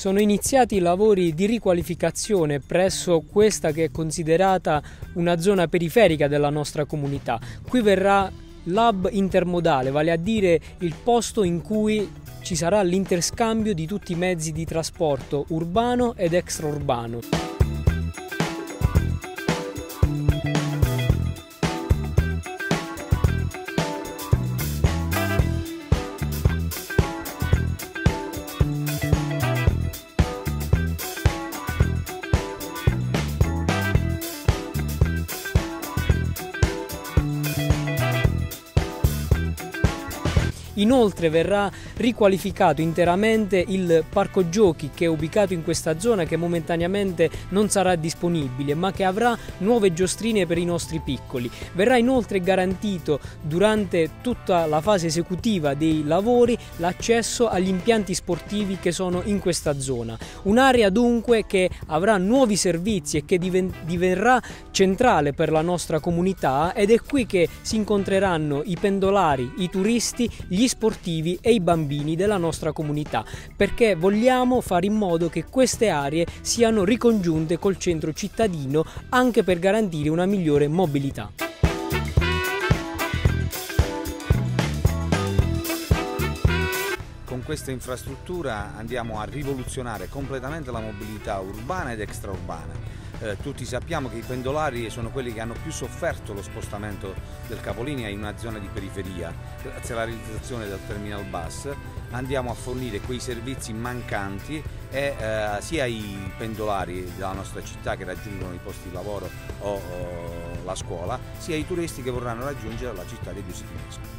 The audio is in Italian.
sono iniziati i lavori di riqualificazione presso questa che è considerata una zona periferica della nostra comunità. Qui verrà l'hub intermodale, vale a dire il posto in cui ci sarà l'interscambio di tutti i mezzi di trasporto urbano ed extraurbano. Inoltre verrà riqualificato interamente il parco giochi che è ubicato in questa zona che momentaneamente non sarà disponibile ma che avrà nuove giostrine per i nostri piccoli. Verrà inoltre garantito durante tutta la fase esecutiva dei lavori l'accesso agli impianti sportivi che sono in questa zona. Un'area dunque che avrà nuovi servizi e che diverrà centrale per la nostra comunità ed è qui che si incontreranno i pendolari, i turisti, gli sportivi e i bambini della nostra comunità, perché vogliamo fare in modo che queste aree siano ricongiunte col centro cittadino anche per garantire una migliore mobilità. Con questa infrastruttura andiamo a rivoluzionare completamente la mobilità urbana ed extraurbana eh, tutti sappiamo che i pendolari sono quelli che hanno più sofferto lo spostamento del capolinea in una zona di periferia. Grazie alla realizzazione del terminal bus andiamo a fornire quei servizi mancanti e, eh, sia ai pendolari della nostra città che raggiungono i posti di lavoro o, o la scuola, sia ai turisti che vorranno raggiungere la città dei due settimane.